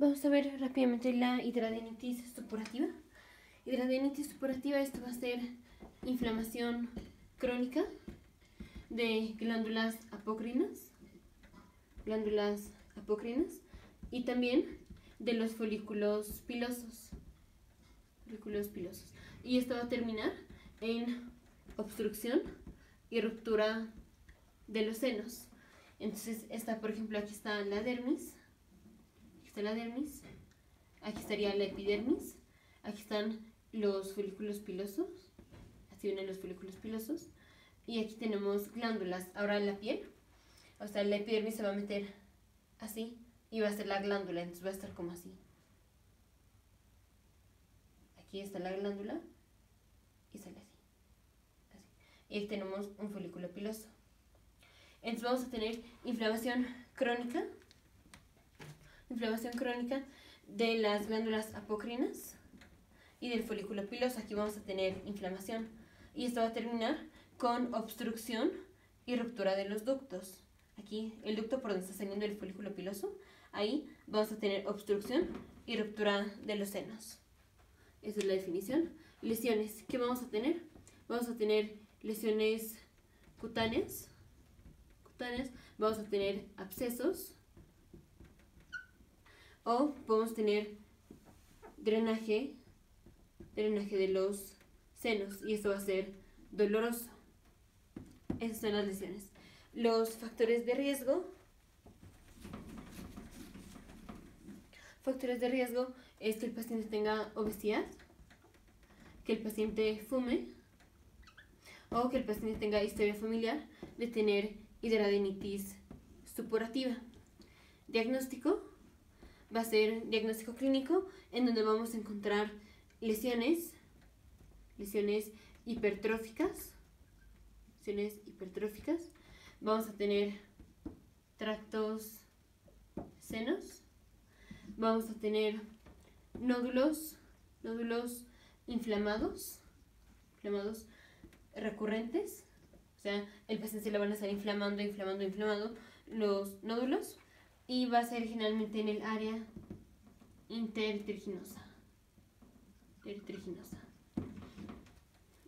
Vamos a ver rápidamente la hidradenitis supurativa. Hidradenitis supurativa, esto va a ser inflamación crónica de glándulas apocrinas, glándulas apocrinas y también de los folículos pilosos, folículos pilosos. Y esto va a terminar en obstrucción y ruptura de los senos. Entonces, está, por ejemplo, aquí está la dermis, está la dermis, aquí estaría la epidermis, aquí están los folículos pilosos, así vienen los folículos pilosos, y aquí tenemos glándulas. Ahora en la piel, o sea, la epidermis se va a meter así, y va a ser la glándula, entonces va a estar como así. Aquí está la glándula, y sale así. así. Y aquí tenemos un folículo piloso. Entonces vamos a tener inflamación crónica, inflamación crónica de las glándulas apocrinas y del folículo piloso. Aquí vamos a tener inflamación y esto va a terminar con obstrucción y ruptura de los ductos. Aquí el ducto por donde está saliendo el folículo piloso, ahí vamos a tener obstrucción y ruptura de los senos. Esa es la definición. Lesiones. ¿Qué vamos a tener? Vamos a tener lesiones cutáneas, vamos a tener abscesos o podemos tener drenaje, drenaje de los senos y esto va a ser doloroso. Esas son las lesiones. Los factores de riesgo. Factores de riesgo es que el paciente tenga obesidad, que el paciente fume o que el paciente tenga historia familiar de tener hidradenitis supurativa. Diagnóstico va a ser diagnóstico clínico en donde vamos a encontrar lesiones, lesiones hipertróficas, lesiones hipertróficas. Vamos a tener tractos senos. Vamos a tener nódulos, nódulos inflamados, inflamados recurrentes o sea, el paciente se le van a estar inflamando, inflamando, inflamando los nódulos y va a ser generalmente en el área intertriginosa. Intertriginosa.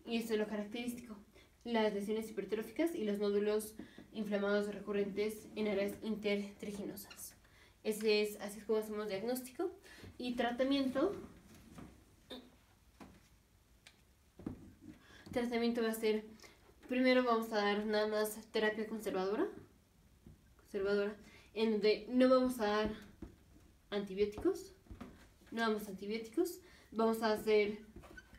Y esto es lo característico. Las lesiones hipertróficas y los nódulos inflamados recurrentes en áreas intertriginosas. Ese es, así es como hacemos diagnóstico. Y tratamiento. Tratamiento va a ser primero vamos a dar nada más terapia conservadora, conservadora, en donde no vamos a dar antibióticos, no damos antibióticos, vamos a hacer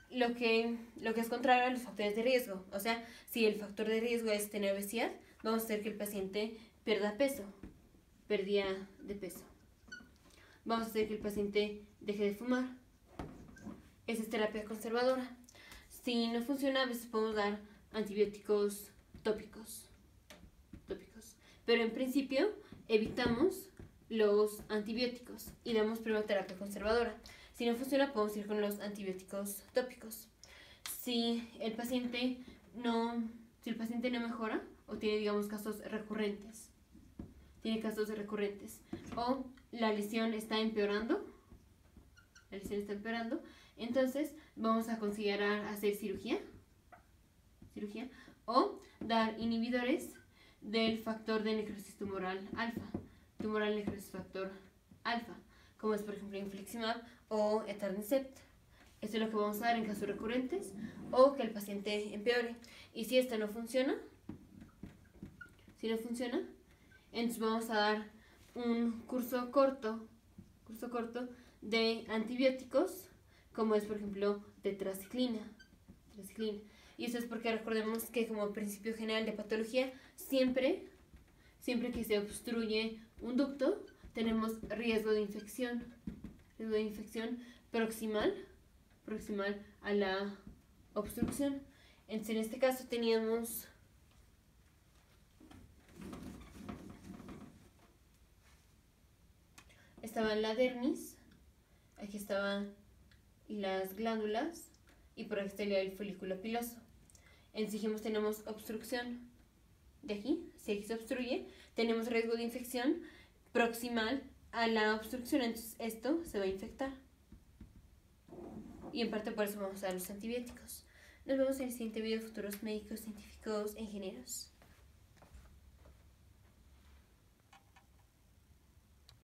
lo que, lo que es contrario a los factores de riesgo. O sea, si el factor de riesgo es tener obesidad, vamos a hacer que el paciente pierda peso, pérdida de peso. Vamos a hacer que el paciente deje de fumar. Esa es terapia conservadora. Si no funciona, a veces podemos dar antibióticos tópicos. tópicos. Pero en principio evitamos los antibióticos y damos terapia conservadora. Si no funciona, podemos ir con los antibióticos tópicos. Si el paciente no, si el paciente no mejora o tiene, digamos, casos recurrentes, tiene casos recurrentes o la lesión está empeorando, la lesión está empeorando, entonces vamos a considerar hacer cirugía cirugía, o dar inhibidores del factor de necrosis tumoral alfa, tumoral necrosis factor alfa, como es por ejemplo infliximab o etarnicept. Esto es lo que vamos a dar en casos recurrentes o que el paciente empeore. Y si esto no funciona, si no funciona, entonces vamos a dar un curso corto, curso corto de antibióticos, como es por ejemplo tetraciclina. tetraciclina. Y eso es porque recordemos que como principio general de patología, siempre, siempre que se obstruye un ducto, tenemos riesgo de infección, riesgo de infección proximal, proximal a la obstrucción. Entonces, en este caso teníamos estaba la dermis, aquí estaban las glándulas y por exterior el folículo piloso. En sigimos tenemos obstrucción de aquí, si aquí se obstruye, tenemos riesgo de infección proximal a la obstrucción, entonces esto se va a infectar. Y en parte por eso vamos a dar los antibióticos. Nos vemos en el siguiente video, futuros médicos, científicos, ingenieros.